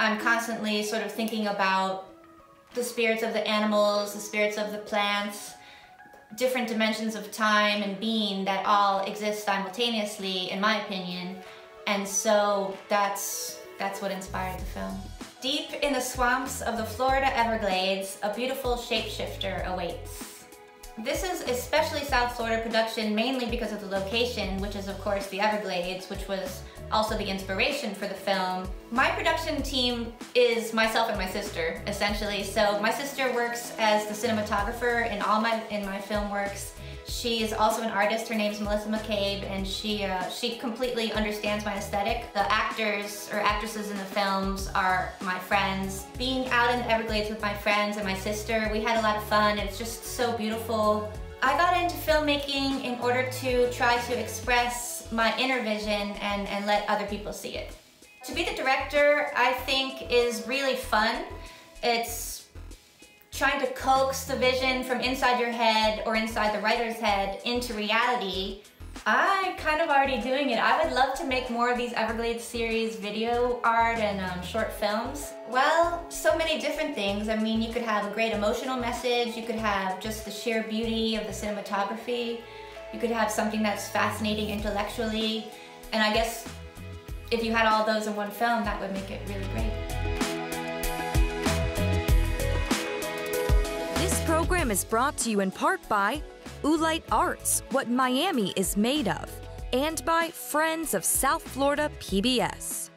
I'm constantly sort of thinking about the spirits of the animals, the spirits of the plants, different dimensions of time and being that all exist simultaneously, in my opinion. And so that's that's what inspired the film. Deep in the swamps of the Florida Everglades, a beautiful shapeshifter awaits. This is especially South Florida production mainly because of the location, which is of course the Everglades, which was also the inspiration for the film. My production team is myself and my sister, essentially. So my sister works as the cinematographer in all my in my film works. She is also an artist. Her name is Melissa McCabe, and she uh, she completely understands my aesthetic. The actors or actresses in the films are my friends. Being out in the Everglades with my friends and my sister, we had a lot of fun. It's just so beautiful. I got into filmmaking in order to try to express my inner vision and, and let other people see it. To be the director, I think, is really fun. It's trying to coax the vision from inside your head or inside the writer's head into reality, I'm kind of already doing it. I would love to make more of these Everglades series video art and um, short films. Well, so many different things. I mean, you could have a great emotional message, you could have just the sheer beauty of the cinematography, you could have something that's fascinating intellectually, and I guess if you had all those in one film, that would make it really great. This program is brought to you in part by Oolite Arts, what Miami is made of, and by Friends of South Florida PBS.